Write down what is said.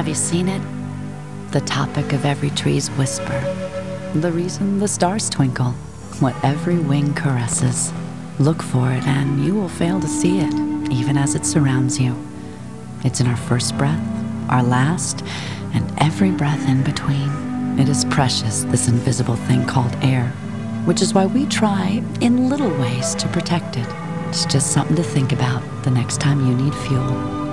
Have you seen it? The topic of every tree's whisper. The reason the stars twinkle. What every wing caresses. Look for it and you will fail to see it, even as it surrounds you. It's in our first breath, our last, and every breath in between. It is precious, this invisible thing called air, which is why we try, in little ways, to protect it. It's just something to think about the next time you need fuel.